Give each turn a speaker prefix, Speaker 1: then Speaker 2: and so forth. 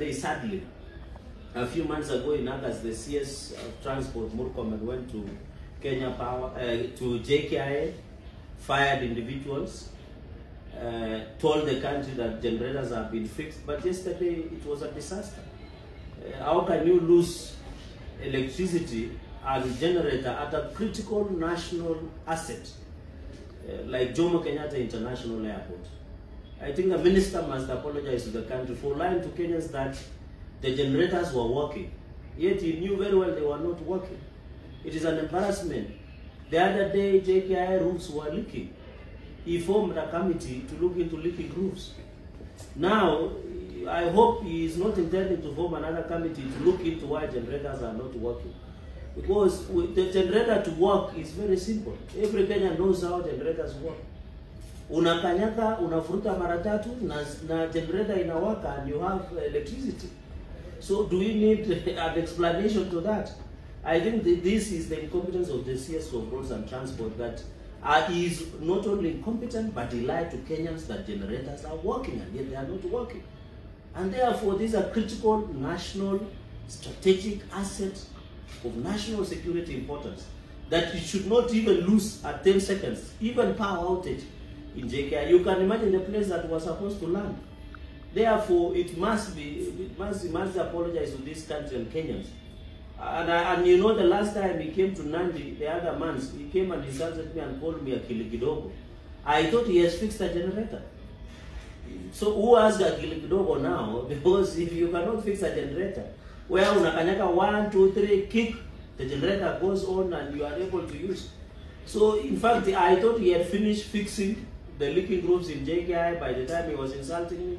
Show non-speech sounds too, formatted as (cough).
Speaker 1: Sadly, a few months ago in August, the CS of Transport, Murkomen, went to Kenya Power, uh, to JKIA, fired individuals, uh, told the country that generators have been fixed, but yesterday it was a disaster. Uh, how can you lose electricity as a generator at a critical national asset uh, like Jomo Kenyatta International Airport? I think the minister must apologize to the country for lying to Kenyans that the generators were working. Yet he knew very well they were not working. It is an embarrassment. The other day, JKI roofs were leaking. He formed a committee to look into leaking roofs. Now, I hope he is not intending to form another committee to look into why generators are not working. Because the generator to work is very simple. Every Kenyan knows how generators work. Unakanyaka, unafuruta mara tatu na, na generator inawaka and you have electricity. So do we need (laughs) an explanation to that? I think that this is the incompetence of the CS of Roads and Transport that uh, is not only incompetent but he lied to Kenyans that generators are working and yet they are not working. And therefore, these are critical national strategic assets of national security importance that you should not even lose at 10 seconds, even power outage in JKI. You can imagine the place that was supposed to land. Therefore, it must be, it must, it must apologize to this country and Kenyans. And, I, and you know, the last time he came to Nandi, the other months, he came and insulted me and called me a kilikidogo. I thought he has fixed a generator. So who has a kilikidogo now? (laughs) Because if you cannot fix a generator, where unakanyaka one, two, three, kick, the generator goes on and you are able to use. So in fact, I thought he had finished fixing the leaking roofs in JKI by the time he was insulting me.